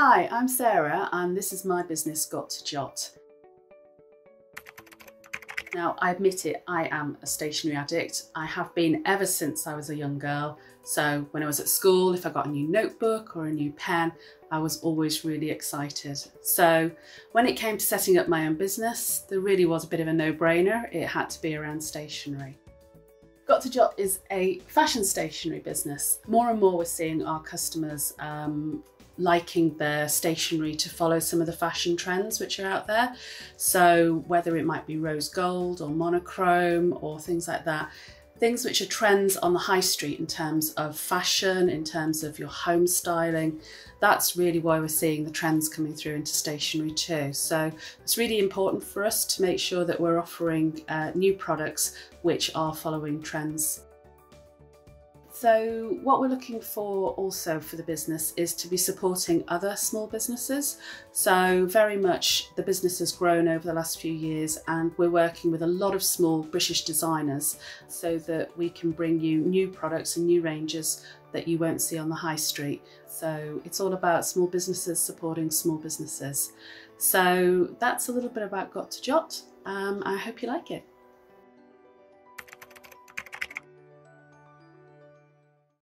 Hi, I'm Sarah and this is my business Got to Jot. Now, I admit it, I am a stationery addict. I have been ever since I was a young girl. So when I was at school, if I got a new notebook or a new pen, I was always really excited. So when it came to setting up my own business, there really was a bit of a no-brainer. It had to be around stationery. Got to Jot is a fashion stationery business. More and more we're seeing our customers um, liking their stationery to follow some of the fashion trends which are out there. So whether it might be rose gold or monochrome or things like that, things which are trends on the high street in terms of fashion, in terms of your home styling. That's really why we're seeing the trends coming through into stationery too. So it's really important for us to make sure that we're offering uh, new products which are following trends. So what we're looking for also for the business is to be supporting other small businesses. So very much the business has grown over the last few years and we're working with a lot of small British designers so that we can bring you new products and new ranges that you won't see on the high street. So it's all about small businesses supporting small businesses. So that's a little bit about Got to Jot. Um, I hope you like it.